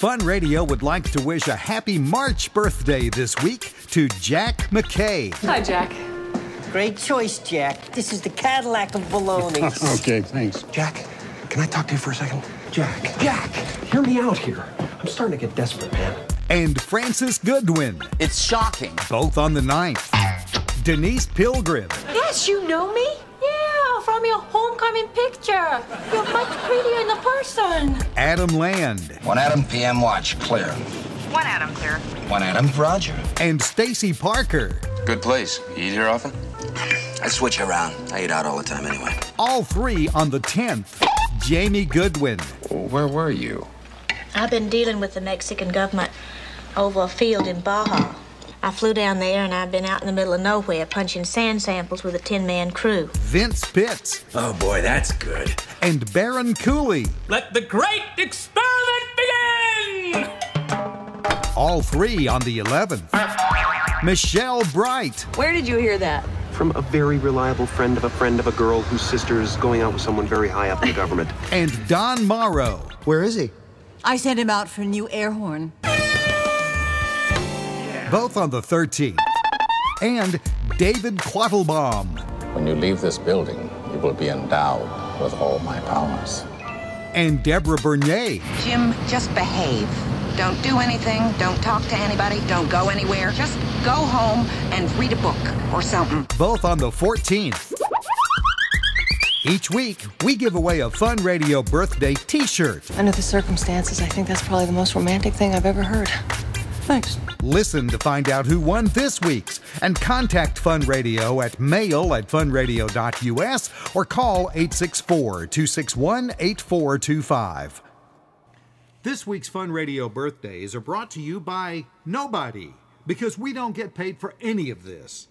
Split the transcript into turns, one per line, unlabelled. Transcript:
Fun Radio would like to wish a happy March birthday this week to Jack McKay.
Hi, Jack.
Great choice, Jack. This is the Cadillac of baloney.
okay, thanks.
Jack, can I talk to you for a second? Jack, Jack, hear me out here. I'm starting to get desperate, man.
And Francis Goodwin,
It's shocking.
both on the 9th. Denise Pilgrim,
Yes, you know me? Yeah, from your homecoming picture. You're much prettier in the person.
Adam Land,
One Adam PM watch, clear.
One Adam clear.
One Adam, Roger.
and Stacy Parker.
Good place. You eat here often?
I switch around. I eat out all the time anyway.
All three on the 10th. Jamie Goodwin,
Where were you?
I've been dealing with the Mexican government over a field in Baja. I flew down there and I've been out in the middle of nowhere punching sand samples with a 10 man crew.
Vince Pitts,
Oh boy, that's good.
and Baron Cooley.
Let the great experiment begin!
All three on the 11th. Michelle Bright,
Where did you hear that?
From a very reliable friend of a friend of a girl whose sister is going out with someone very high up in the government.
and Don Morrow.
Where is he?
I sent him out for a new air horn.
Both on the 13th. And David Quattlebaum.
When you leave this building, you will be endowed with all my powers.
and Deborah Bernier.
Jim, just behave. Don't do anything. Don't talk to anybody. Don't go anywhere. Just go home and read a book or something.
both on the 14th. Each week, we give away a Fun Radio birthday t shirt.
Under the circumstances, I think that's probably the most romantic thing I've ever heard. Thanks.
Listen to find out who won this week's and contact Fun Radio at mail at funradio.us or call 864 261 8425. This week's Fun Radio birthdays are brought to you by nobody because we don't get paid for any of this.